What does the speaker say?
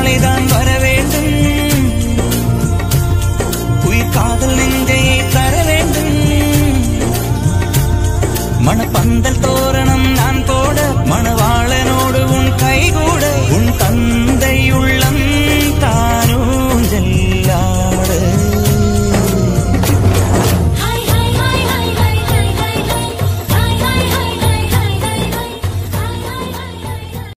நாளைதான் வர வேண்டும். உயிர் காதல் நெஞ்சையை தர வேண்டும். மனப்பந்தல் தோரணம் நான் போட மணவாளனோடு உன் கைகூட உன் தன்